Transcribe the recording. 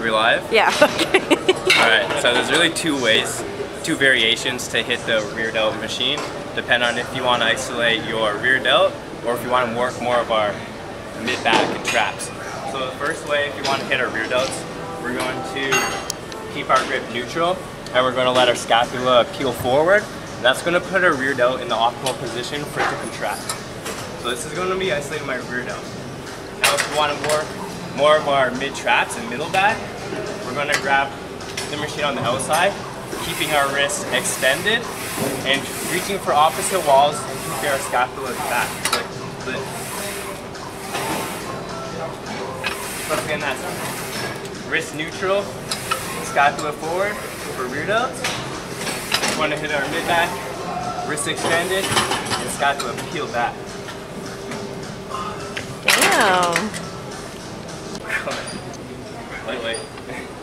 We live? Yeah. Alright, so there's really two ways, two variations to hit the rear delt machine, depend on if you want to isolate your rear delt or if you want to work more of our mid back and traps. So the first way, if you want to hit our rear delts, we're going to keep our grip neutral and we're going to let our scapula peel forward. That's going to put our rear delt in the optimal position for it to contract. So this is going to be isolating my rear delt. Now if you want to work more of our mid traps and middle back, we're going to grab the machine on the outside, keeping our wrists extended and reaching for opposite walls and keeping our scapula back. Like this. Once again, that's wrist neutral, scapula forward for rear delts. We want to hit our mid back, wrist extended, and scapula peeled back. Damn. Wait.